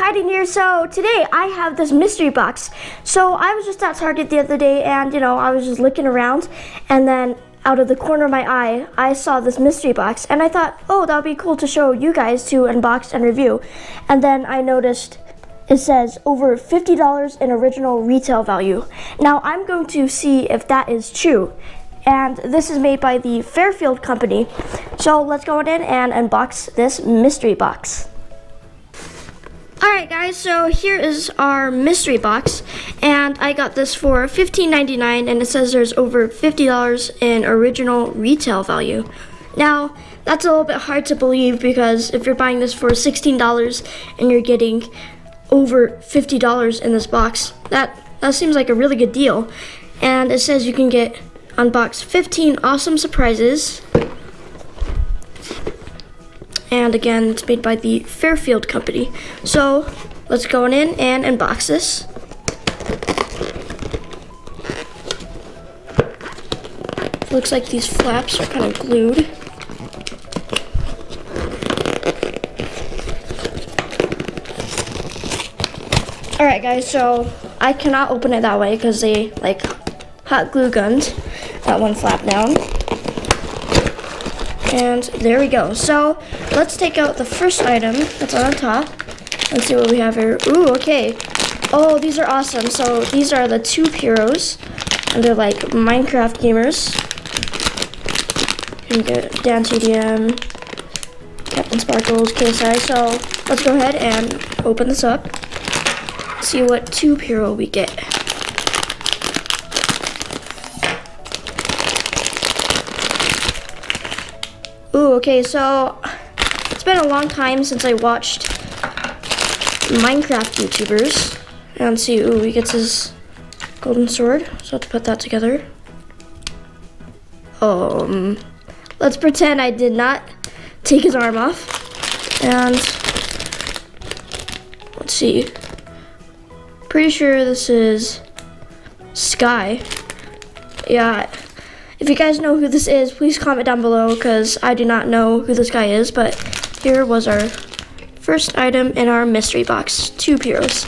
Kaiden here. So today I have this mystery box. So I was just at Target the other day and you know, I was just looking around and then out of the corner of my eye, I saw this mystery box and I thought, oh, that would be cool to show you guys to unbox and review. And then I noticed it says over $50 in original retail value. Now I'm going to see if that is true. And this is made by the Fairfield company. So let's go in and unbox this mystery box. Alright guys, so here is our mystery box and I got this for $15.99 and it says there's over $50 in original retail value. Now, that's a little bit hard to believe because if you're buying this for $16 and you're getting over $50 in this box, that, that seems like a really good deal. And it says you can get unbox 15 awesome surprises and again, it's made by the Fairfield company. So let's go in and unbox this. Looks like these flaps are kind of glued. Alright guys, so I cannot open it that way because they like hot glue guns that one flap down. And there we go. So let's take out the first item that's on top. Let's see what we have here. Ooh, okay. Oh, these are awesome. So these are the Tube Heroes. And they're like Minecraft gamers. You can get Dan TDM, Captain Sparklez, KSI. So let's go ahead and open this up. See what Tube Hero we get. Okay, so it's been a long time since I watched Minecraft YouTubers. And see, ooh, he gets his golden sword. So let's put that together. Um, let's pretend I did not take his arm off. And let's see. Pretty sure this is Sky. Yeah, if you guys know who this is, please comment down below because I do not know who this guy is. But here was our first item in our mystery box, Tube Heroes.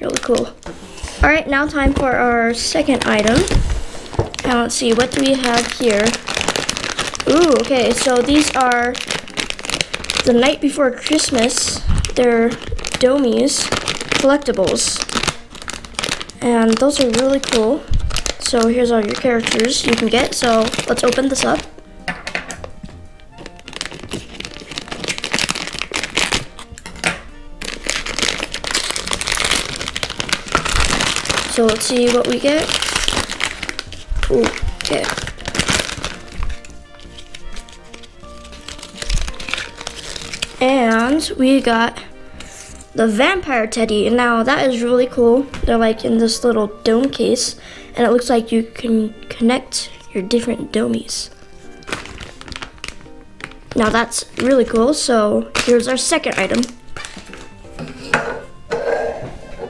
Really cool. All right, now time for our second item. Now let's see, what do we have here? Ooh, okay, so these are the night before Christmas. They're Domies collectibles. And those are really cool. So here's all your characters you can get. So let's open this up. So let's see what we get. Ooh, okay. And we got the vampire teddy. And Now that is really cool. They're like in this little dome case and it looks like you can connect your different domies. Now that's really cool, so here's our second item.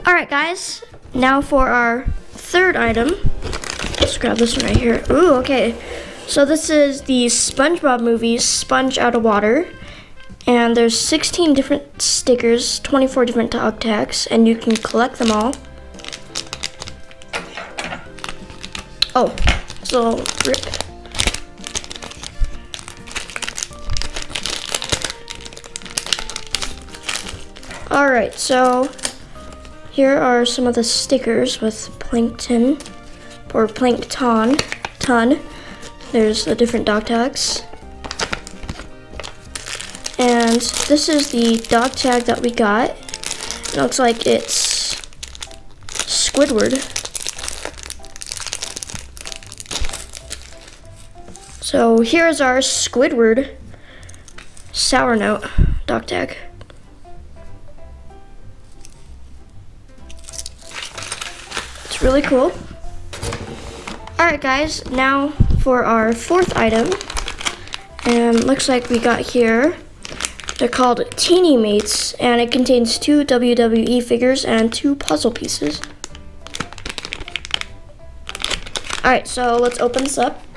Alright guys, now for our third item. Let's grab this one right here. Ooh, okay. So this is the SpongeBob movie, Sponge Out of Water. And there's 16 different stickers, 24 different dog tags, and you can collect them all. Oh, so rip. Alright, so here are some of the stickers with plankton or plankton ton. There's the different dog tags. And this is the dog tag that we got. It looks like it's Squidward. So here's our Squidward Sour Note doc tag. It's really cool. Alright guys, now for our fourth item. And looks like we got here, they're called Teeny Mates, and it contains two WWE figures and two puzzle pieces. Alright, so let's open this up.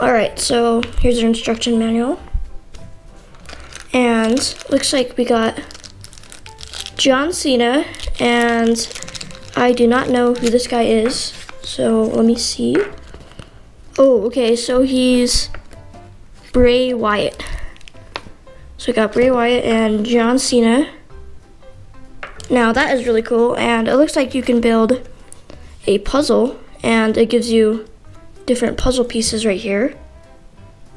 All right, so here's our instruction manual. And looks like we got John Cena, and I do not know who this guy is. So let me see. Oh, okay, so he's Bray Wyatt. So we got Bray Wyatt and John Cena. Now that is really cool, and it looks like you can build a puzzle, and it gives you different puzzle pieces right here.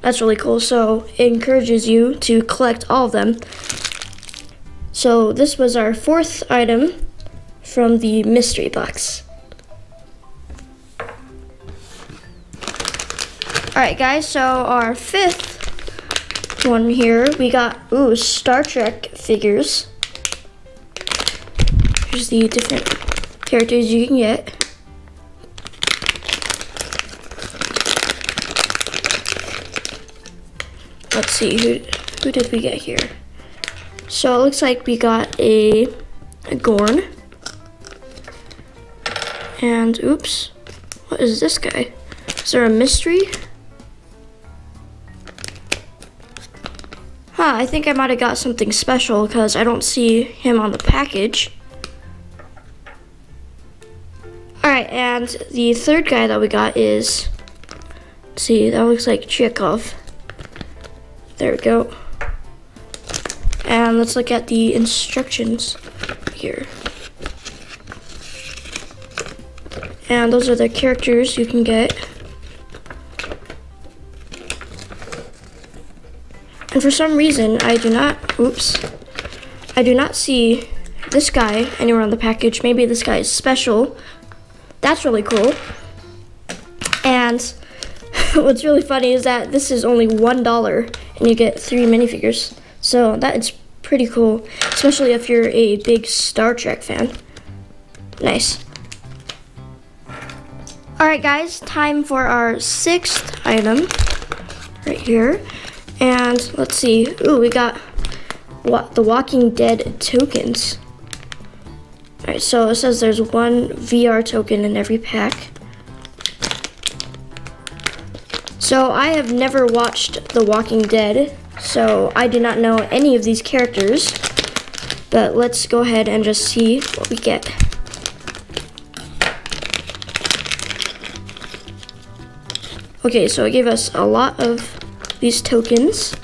That's really cool, so it encourages you to collect all of them. So this was our fourth item from the mystery box. Alright guys, so our fifth one here, we got, ooh, Star Trek figures. Here's the different characters you can get. Let's see, who, who did we get here? So it looks like we got a, a Gorn. And oops, what is this guy? Is there a mystery? Huh, I think I might have got something special because I don't see him on the package. Alright, and the third guy that we got is, see, that looks like Chekov. There we go. And let's look at the instructions here. And those are the characters you can get. And for some reason, I do not, oops, I do not see this guy anywhere on the package. Maybe this guy is special. That's really cool. And what's really funny is that this is only $1 and you get three minifigures. So that is pretty cool, especially if you're a big Star Trek fan. Nice. Alright guys, time for our sixth item right here. And let's see, ooh, we got what the Walking Dead tokens. Alright, so it says there's one VR token in every pack. So I have never watched The Walking Dead, so I do not know any of these characters. But let's go ahead and just see what we get. Okay, so it gave us a lot of these tokens.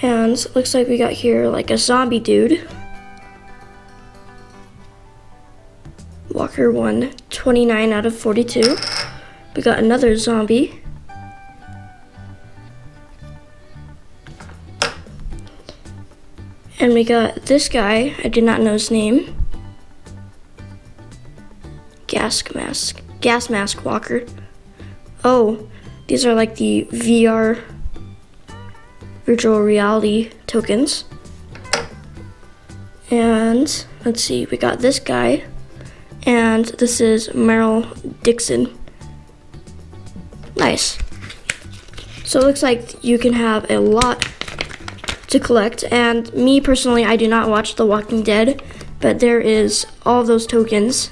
And looks like we got here like a zombie dude. Walker won 29 out of 42. We got another zombie. And we got this guy, I did not know his name. Gas mask, gas mask walker. Oh, these are like the VR virtual reality tokens. And let's see, we got this guy and this is Merle Dixon. Nice. So it looks like you can have a lot to collect, and me personally, I do not watch The Walking Dead, but there is all those tokens.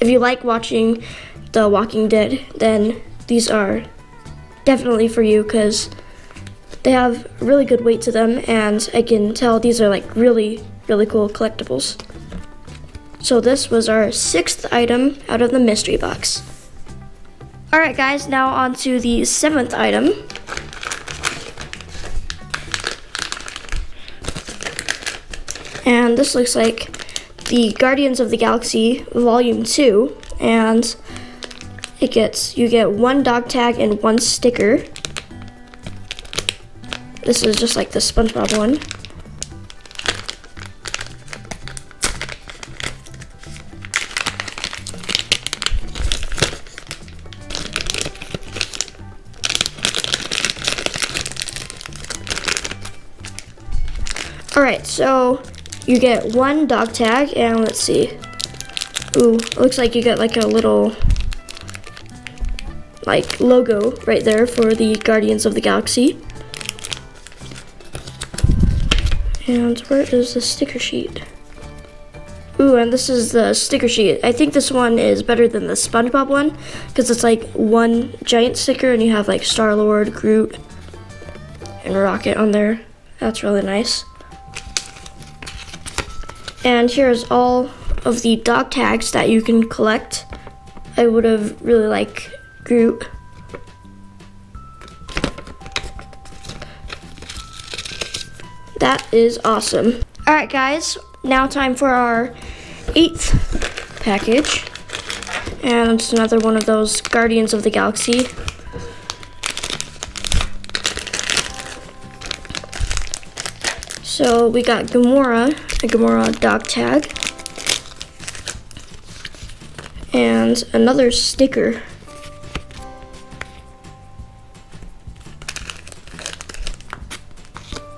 If you like watching The Walking Dead, then these are definitely for you because they have really good weight to them, and I can tell these are like really, really cool collectibles. So this was our sixth item out of the mystery box. Alright guys, now on to the seventh item. And this looks like the Guardians of the Galaxy Volume 2. And it gets, you get one dog tag and one sticker. This is just like the SpongeBob one. Alright, so you get one dog tag, and let's see. Ooh, looks like you get like a little like logo right there for the Guardians of the Galaxy. And where is the sticker sheet? Ooh, and this is the sticker sheet. I think this one is better than the SpongeBob one because it's like one giant sticker and you have like Star Lord, Groot, and Rocket on there. That's really nice. And here's all of the dog tags that you can collect. I would have really liked Groot. That is awesome. All right, guys, now time for our eighth package. And it's another one of those Guardians of the Galaxy. So we got Gamora, a Gamora dog tag. And another sticker.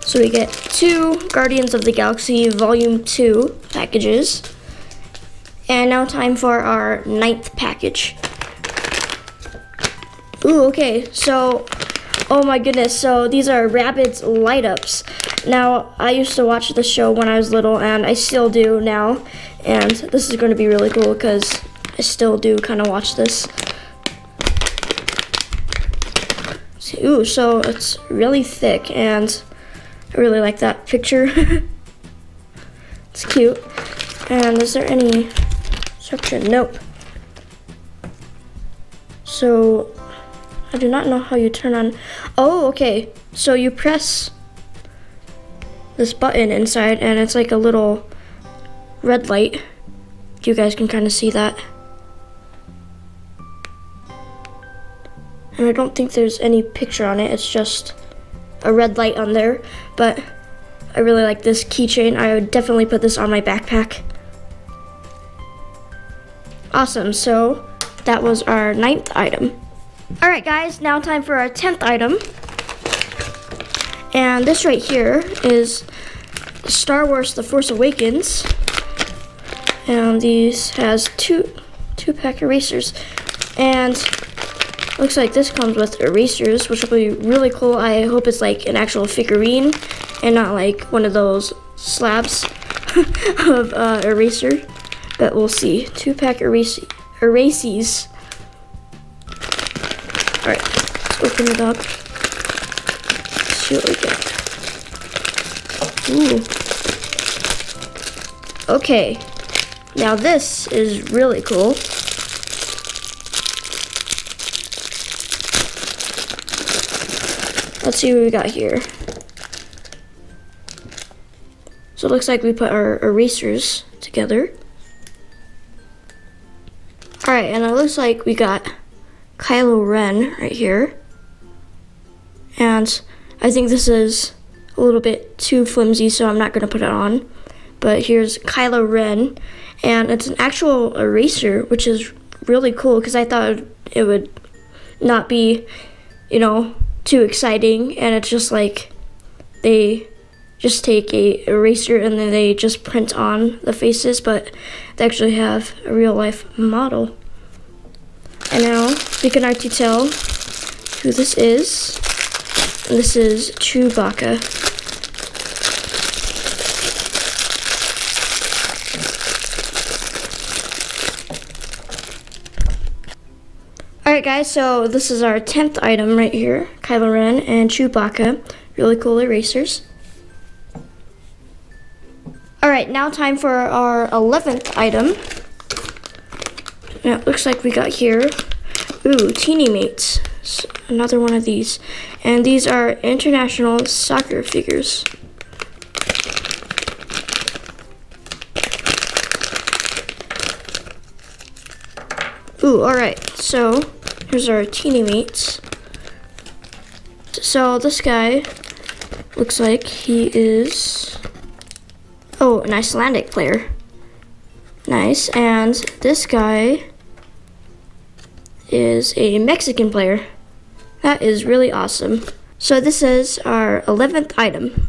So we get two Guardians of the Galaxy Volume 2 packages. And now time for our ninth package. Ooh, okay, so, oh my goodness, so these are Rabbids light ups. Now, I used to watch the show when I was little, and I still do now. And this is going to be really cool because I still do kind of watch this. Ooh, so it's really thick, and I really like that picture. it's cute. And is there any section? Nope. So, I do not know how you turn on. Oh, okay. So you press this button inside and it's like a little red light. You guys can kind of see that. And I don't think there's any picture on it. It's just a red light on there, but I really like this keychain. I would definitely put this on my backpack. Awesome, so that was our ninth item. All right, guys, now time for our 10th item. And this right here is Star Wars The Force Awakens. And these has two two pack erasers. And Looks like this comes with erasers, which will be really cool. I hope it's like an actual figurine and not like one of those slabs of uh, eraser. But we'll see. Two pack erase erases. Alright, let's open it up. We get. Ooh. Okay. Now this is really cool. Let's see what we got here. So it looks like we put our erasers together. Alright, and it looks like we got Kylo Ren right here. And I think this is a little bit too flimsy, so I'm not going to put it on. But here's Kylo Ren, and it's an actual eraser, which is really cool because I thought it would not be, you know, too exciting and it's just like they just take a eraser and then they just print on the faces but they actually have a real life model and now we can actually tell who this is this is Chewbacca Alright guys, so this is our 10th item right here. Kylo Ren and Chewbacca. Really cool erasers. Alright, now time for our 11th item. Now it looks like we got here, ooh, Teeny Mates. Another one of these. And these are international soccer figures. Ooh, alright, so Here's our teeny mates. So this guy looks like he is, oh, an Icelandic player. Nice, and this guy is a Mexican player. That is really awesome. So this is our 11th item.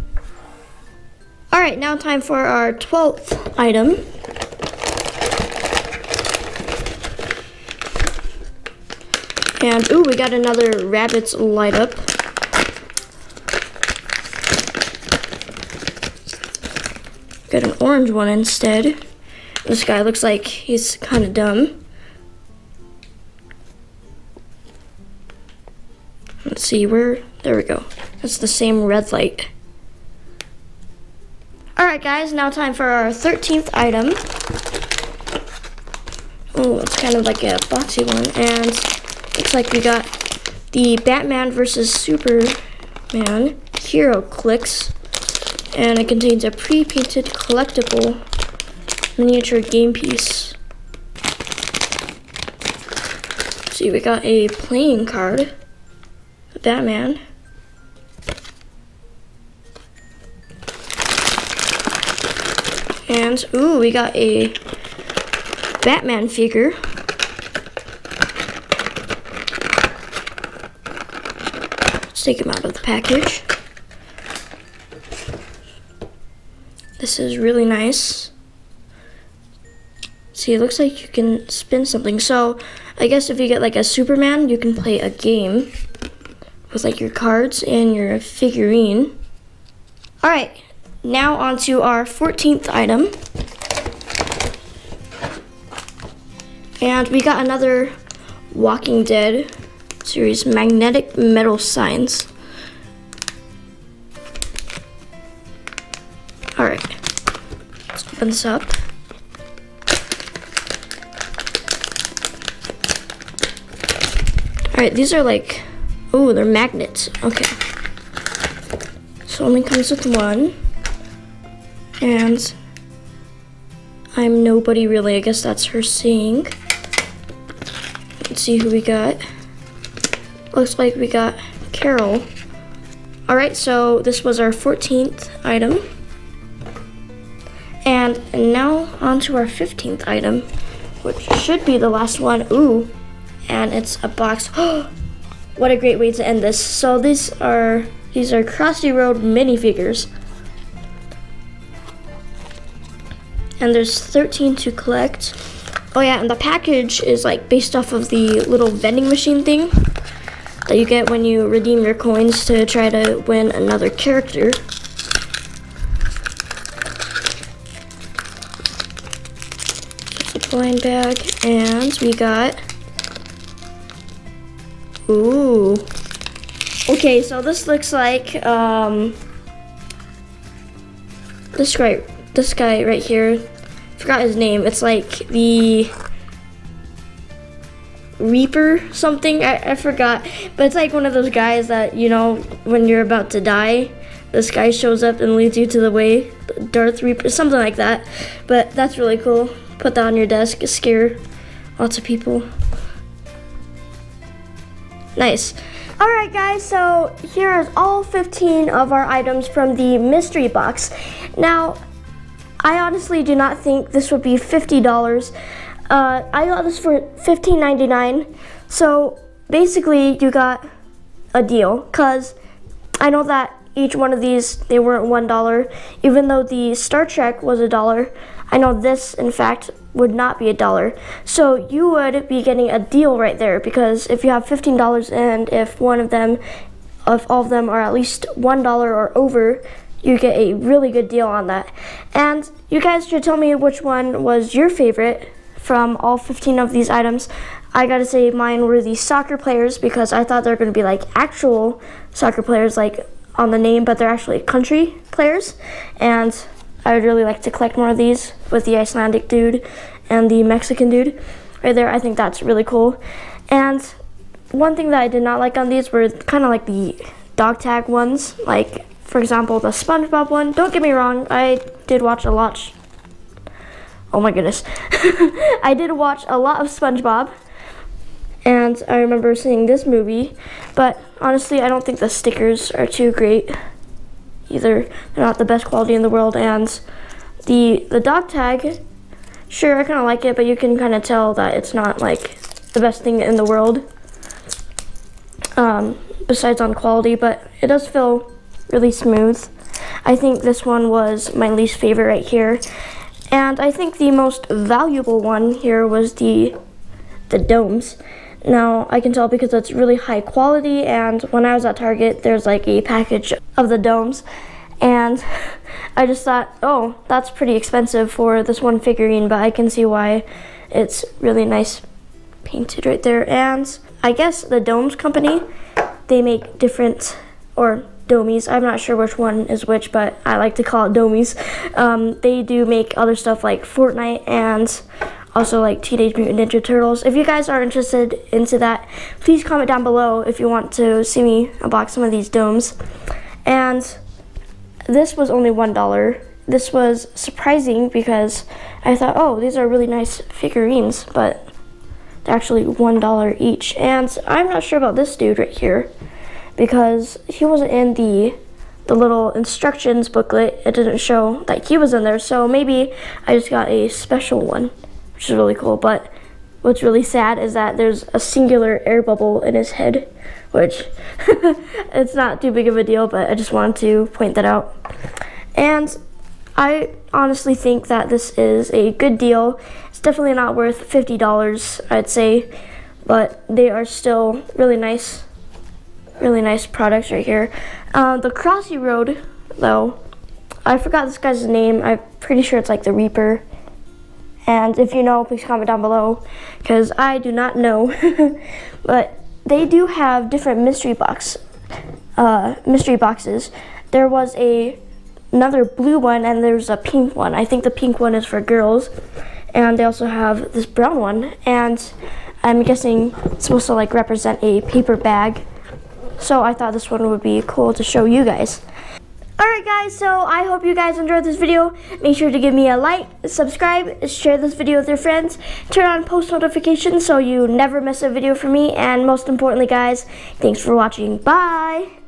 All right, now time for our 12th item. And, ooh, we got another Rabbids light up. Got an orange one instead. This guy looks like he's kind of dumb. Let's see where, there we go. That's the same red light. Alright guys, now time for our 13th item. Oh, it's kind of like a boxy one. And looks like we got the Batman versus Superman HeroClix, And it contains a pre-painted collectible miniature game piece. see, we got a playing card. Batman. And, ooh, we got a Batman figure. Let's take him out of the package. This is really nice. See, it looks like you can spin something. So, I guess if you get like a Superman, you can play a game with like your cards and your figurine. All right, now on to our 14th item. And we got another Walking Dead series, Magnetic Metal Signs. All right, let's open this up. All right, these are like Oh, they're magnets. Okay. So only comes with one. And I'm nobody really. I guess that's her saying. Let's see who we got. Looks like we got Carol. Alright, so this was our 14th item. And now on to our 15th item, which should be the last one. Ooh, and it's a box. Oh, What a great way to end this. So these are these are Crossy Road minifigures. And there's 13 to collect. Oh yeah, and the package is like based off of the little vending machine thing that you get when you redeem your coins to try to win another character. Blind bag, and we got Ooh. Okay, so this looks like um, this guy, this guy right here. Forgot his name. It's like the Reaper something. I, I forgot, but it's like one of those guys that you know when you're about to die, this guy shows up and leads you to the way. Darth Reaper, something like that. But that's really cool. Put that on your desk. Scare lots of people. Nice. All right, guys, so here is all 15 of our items from the mystery box. Now, I honestly do not think this would be $50. Uh, I got this for $15.99. So basically, you got a deal because I know that each one of these, they weren't $1. Even though the Star Trek was a dollar, I know this, in fact, would not be a dollar. So you would be getting a deal right there because if you have $15 and if one of them, if all of them are at least $1 or over, you get a really good deal on that. And you guys should tell me which one was your favorite from all 15 of these items. I gotta say mine were the soccer players because I thought they were gonna be like actual soccer players like on the name, but they're actually country players. And I would really like to collect more of these with the Icelandic dude and the Mexican dude right there. I think that's really cool. And one thing that I did not like on these were kind of like the dog tag ones. Like, for example, the SpongeBob one. Don't get me wrong, I did watch a lot. Oh my goodness. I did watch a lot of SpongeBob. And I remember seeing this movie. But honestly, I don't think the stickers are too great either. They're not the best quality in the world. And the the dog tag, sure, I kind of like it, but you can kind of tell that it's not like the best thing in the world. Um, besides on quality, but it does feel really smooth. I think this one was my least favorite right here. And I think the most valuable one here was the the domes. Now, I can tell because it's really high quality, and when I was at Target, there's like a package of the domes, and I just thought, oh, that's pretty expensive for this one figurine, but I can see why it's really nice painted right there. And I guess the Domes company, they make different, or Domies, I'm not sure which one is which, but I like to call it Domies. Um, they do make other stuff like Fortnite and also like Teenage Mutant Ninja Turtles. If you guys are interested into that, please comment down below if you want to see me unbox some of these domes. And this was only $1. This was surprising because I thought, oh, these are really nice figurines, but they're actually $1 each. And I'm not sure about this dude right here because he wasn't in the the little instructions booklet. It didn't show that he was in there, so maybe I just got a special one which is really cool. But what's really sad is that there's a singular air bubble in his head, which it's not too big of a deal, but I just wanted to point that out. And I honestly think that this is a good deal. It's definitely not worth $50, I'd say, but they are still really nice, really nice products right here. Uh, the Crossy Road, though, I forgot this guy's name. I'm pretty sure it's like the Reaper. And if you know, please comment down below because I do not know. but they do have different mystery box, uh, mystery boxes. There was a another blue one and there's a pink one. I think the pink one is for girls. And they also have this brown one. And I'm guessing it's supposed to like represent a paper bag. So I thought this one would be cool to show you guys. Alright guys, so I hope you guys enjoyed this video. Make sure to give me a like, subscribe, share this video with your friends, turn on post notifications so you never miss a video from me, and most importantly guys, thanks for watching. Bye!